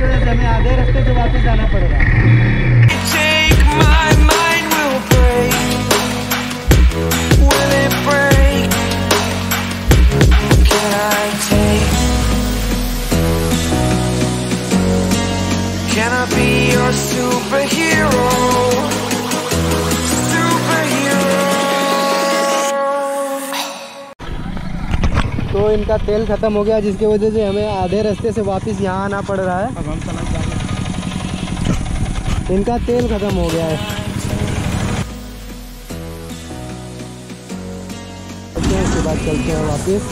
की वजह से हमें आधे रास्ते से वापस जाना पड़ेगा Can I be your superhero? तो इनका तेल ख़त्म हो गया जिसकी वजह से हमें आधे रास्ते से वापस यहाँ आना पड़ रहा है। इनका तेल ख़त्म हो गया है। चलते हैं, उसके बाद चलते हैं वापस।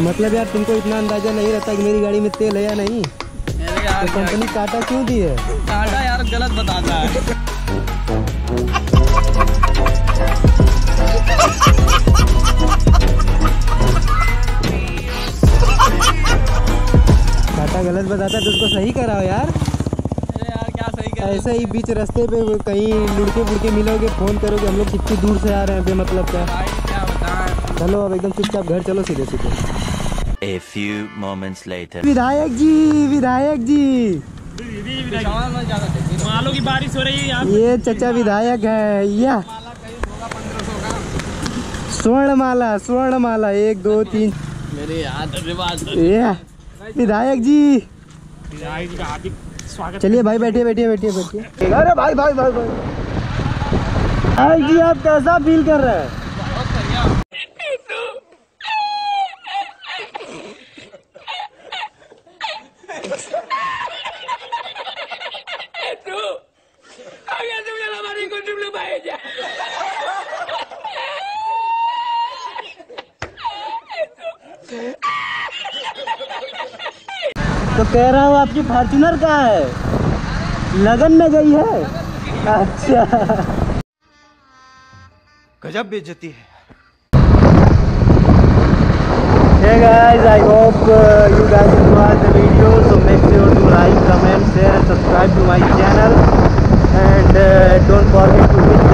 मतलब यार तुमको इतना अंदाज़ा नहीं रहता कि मेरी गाड़ी में तेल है या नहीं? तो कंपनी काटा क्यों दी है? काटा यार गलत बताता है। काटा गलत बताता है तो उसको सही कराओ यार। मेरे यार क्या सही कर? ऐसे ही बीच रास्ते पे कहीं लुड़के बुड़के मिलोगे फ़ोन करोगे हम लोग कितनी दूर से आ रहे हैं बेमतलब का क्या बताएँ? चलो अब एकदम चुपचाप घर चलो सीधे सीधे। A few moments later. विधायक जी विधायक जी। मालों की बारिश हो रही है ये चचा विधायक है या। स्वर्ण माला स्वर्ण माला एक दो तीन। मेरे यार धन्यवाद ये। विधायक जी। विधायक जी का हार्दिक स्वागत चलिए भाई बैठिए बैठिए बैठिए बैठिए। अरे भाई भाई भाई भाई। विधायक जी आप कैसा फील कर रहे हैं? बढ़िया तो कह रहा हूँ आपकी फॉर्चुनर कहाँ है लगन में गई है अच्छा गजब बेइज्जती है Hey guys, I hope uh, you guys enjoyed the video. So make sure to like, comment, share, and subscribe to my channel. And uh, don't forget to hit